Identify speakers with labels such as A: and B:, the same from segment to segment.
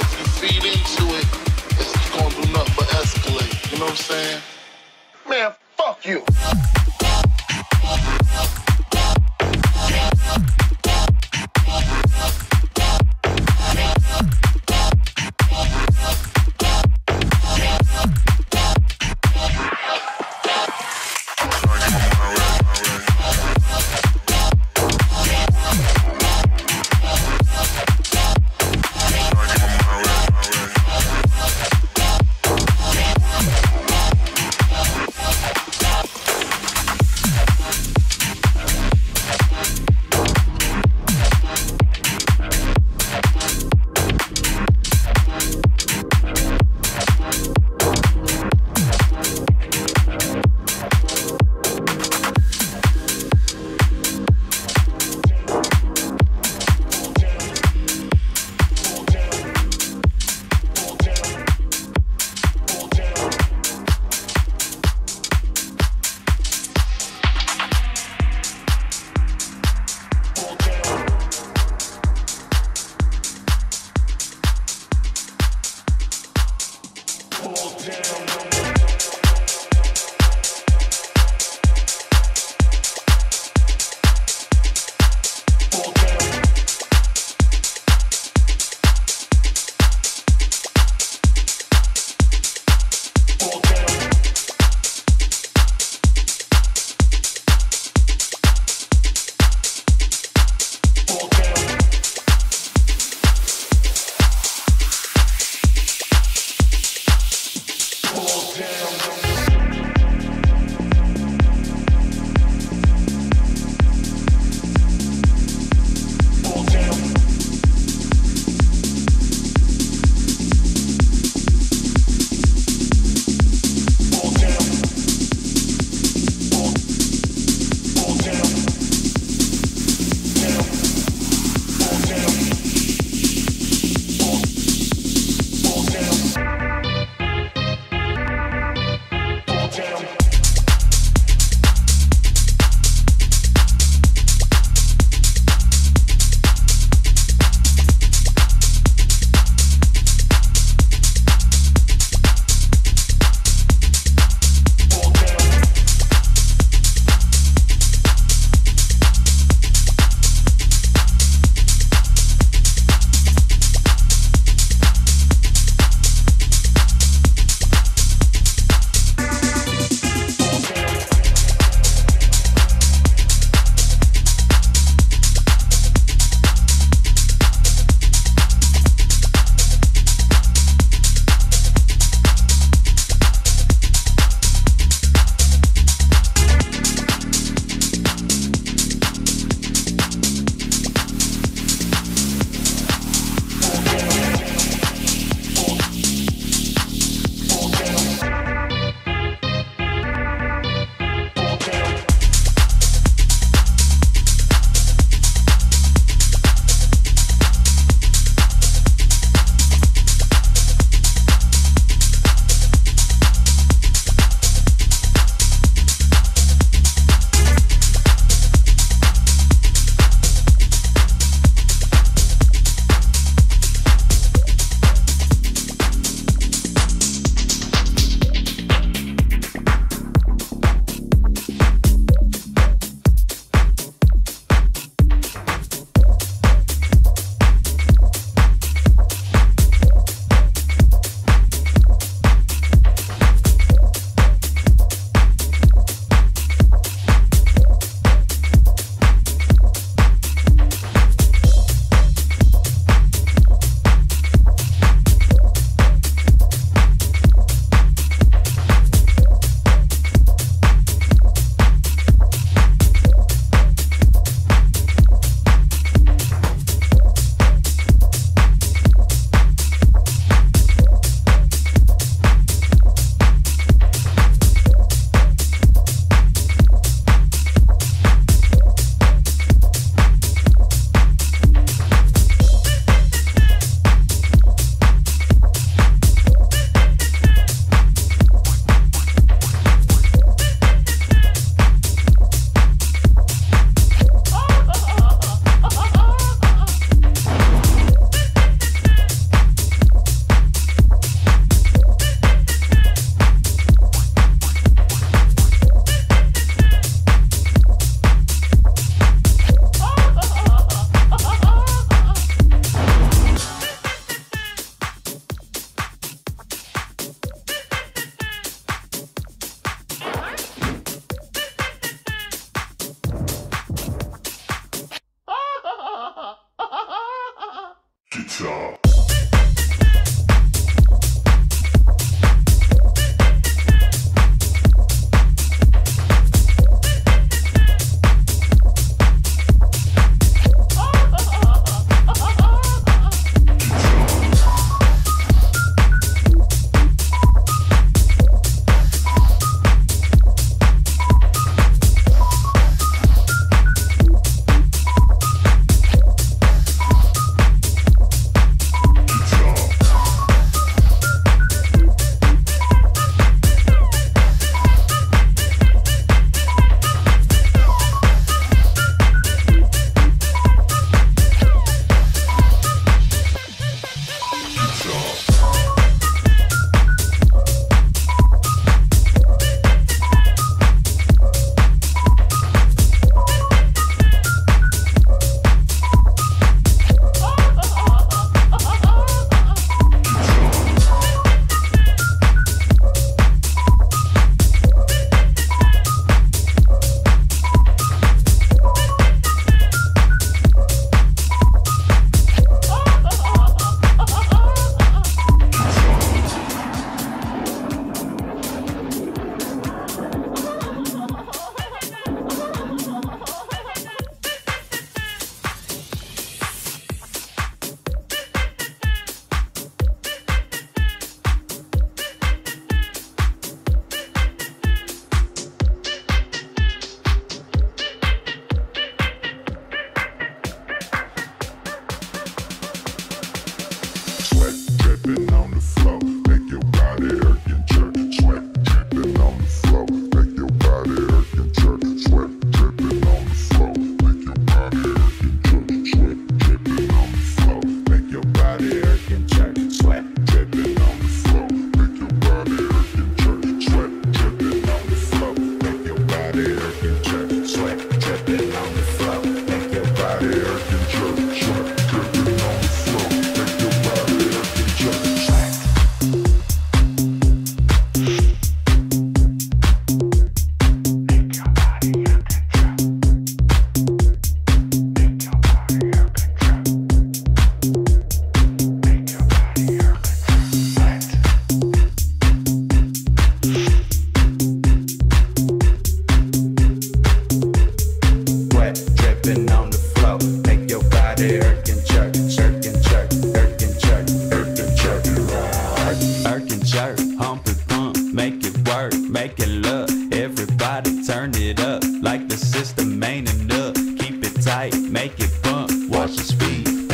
A: if you feed into it, it's gonna do nothing but escalate. You know what I'm saying? Man, fuck you.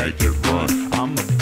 B: Sweat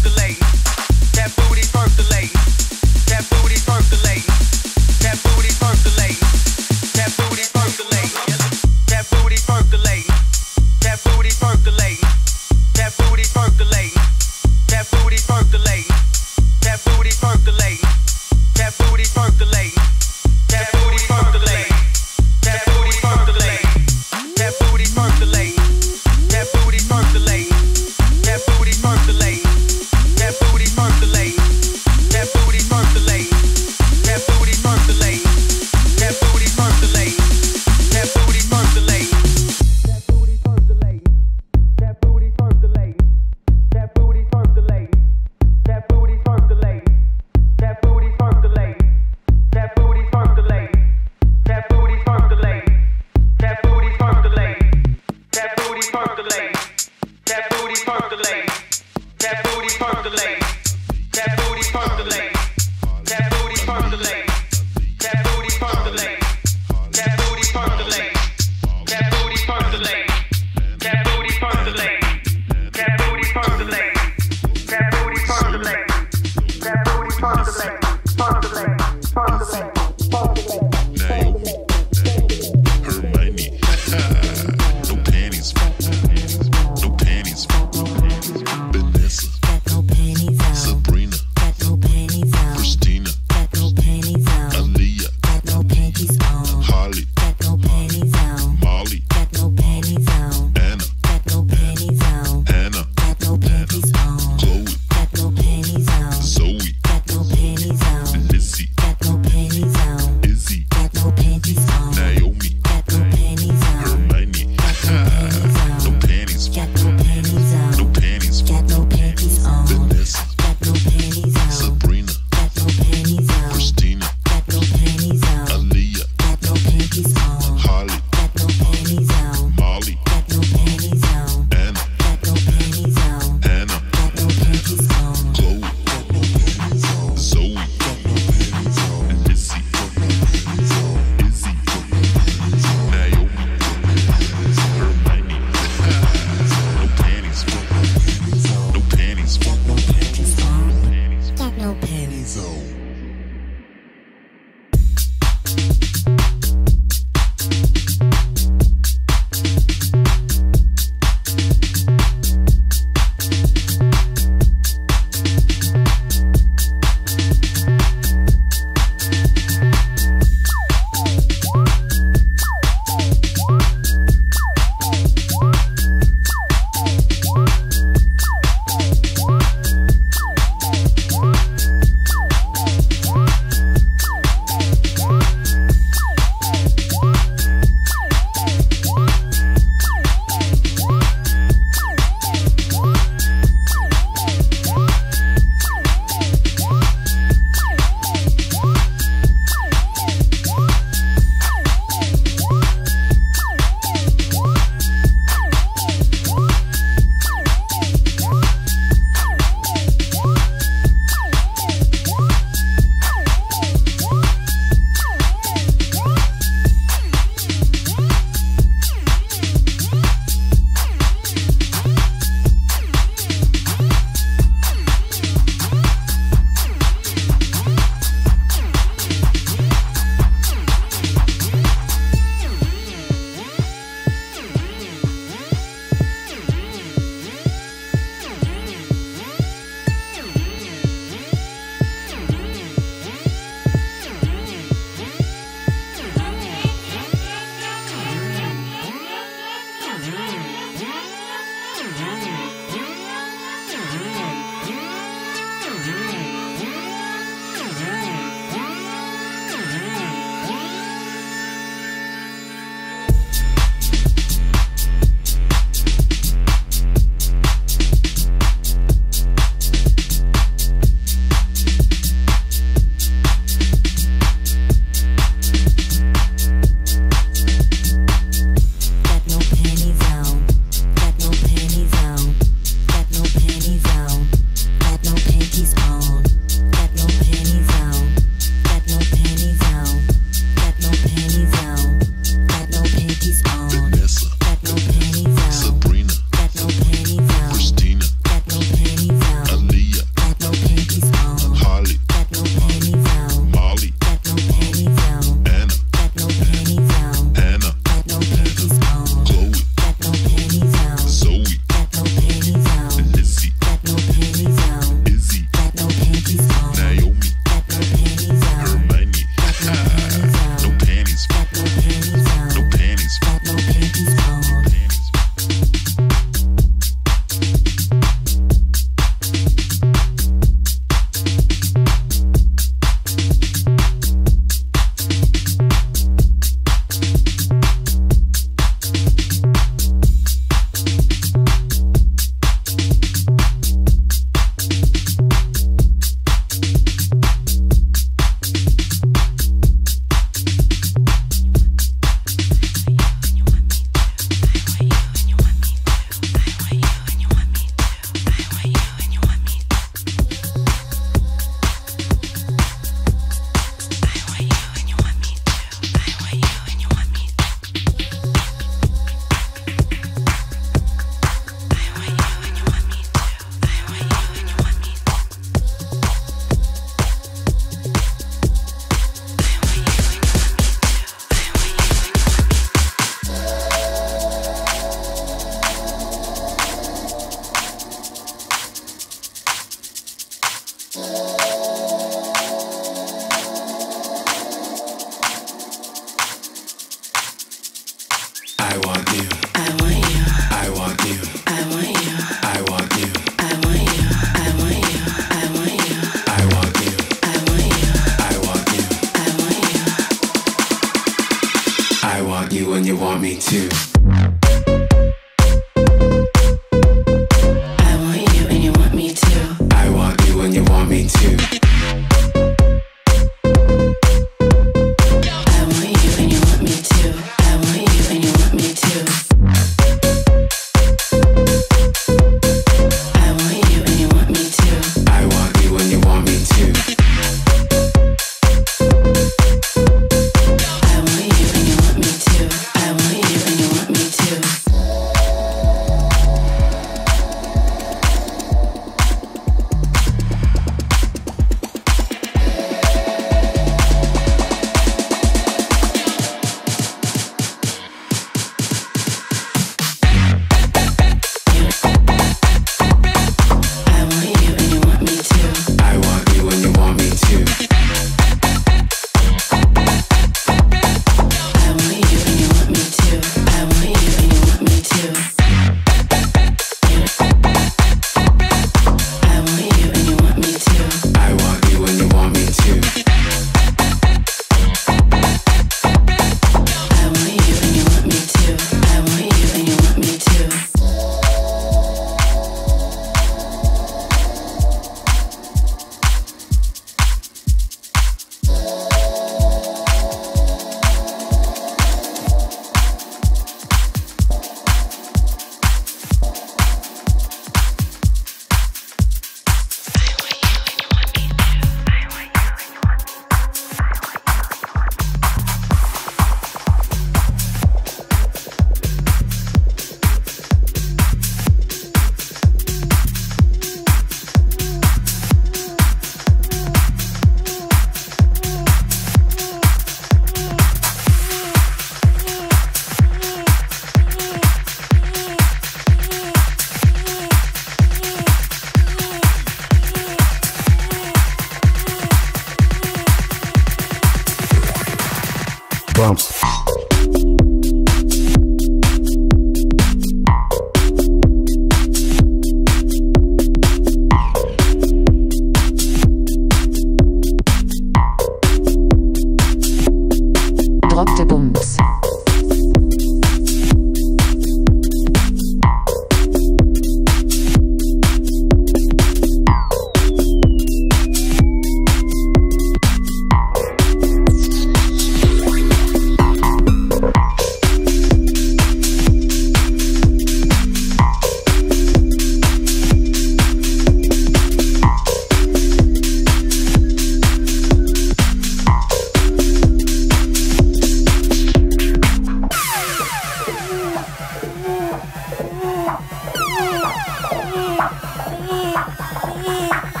A: 嗯